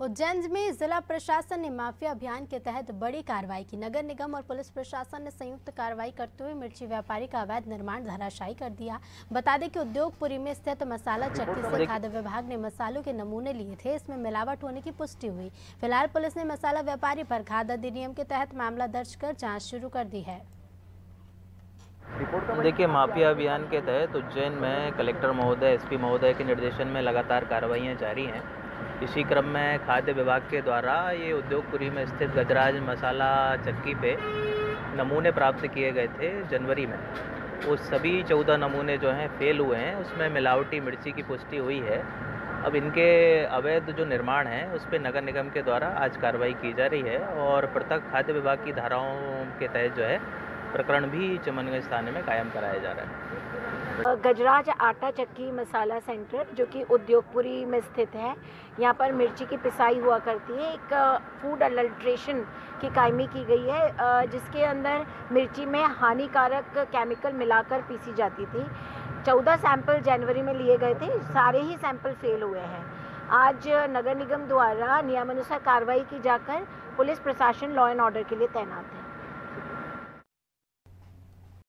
उज्जैन में जिला प्रशासन ने माफिया अभियान के तहत बड़ी कार्रवाई की। नगर निगम और पुलिस प्रशासन ने संयुक्त कार्रवाई करते हुए मिर्ची व्यापारी का अवैध निर्माण धराशायी कर दिया। बता दें कि उद्योगपुरी में स्थित मसाला चक्की से खाद्य विभाग ने मसालों के नमूने लिए थे। इसमें मिलावट होने की पुष्टि हुई। फ़िलहाल पुलिस ने मसाला व्यापारी पर खाद्य अधिनियम के तहत मामला दर्ज कर जाँच शुरू कर दी है। देखिए माफिया अभियान के तहत उज्जैन में कलेक्टर महोदय एसपी महोदय के निर्देशन में लगातार कार्रवाइयाँ जारी हैं। इसी क्रम में खाद्य विभाग के द्वारा ये उद्योगपुरी में स्थित गजराज मसाला चक्की पे नमूने प्राप्त किए गए थे जनवरी में। वो सभी चौदह नमूने जो हैं, फेल हुए हैं। उसमें मिलावटी मिर्ची की पुष्टि हुई है। अब इनके अवैध जो निर्माण है, उस पर नगर निगम के द्वारा आज कार्रवाई की जा रही है और पृथक खाद्य विभाग की धाराओं के तहत जो है, प्रकरण भी चमनगंज थाने में कायम कराया जा रहा है। गजराज आटा चक्की मसाला सेंटर, जो कि उद्योगपुरी में स्थित है। यहाँ पर मिर्ची की पिसाई हुआ करती है। एक फ़ूड अल्ट्रेशन की कायमी की गई है। जिसके अंदर मिर्ची में हानिकारक केमिकल मिलाकर पीसी जाती थी। चौदह सैंपल जनवरी में लिए गए थे। सारे ही सैंपल फेल हुए हैं। आज नगर निगम द्वारा नियमानुसार कार्रवाई की जाकर पुलिस प्रशासन लॉ एंड ऑर्डर के लिए तैनात है।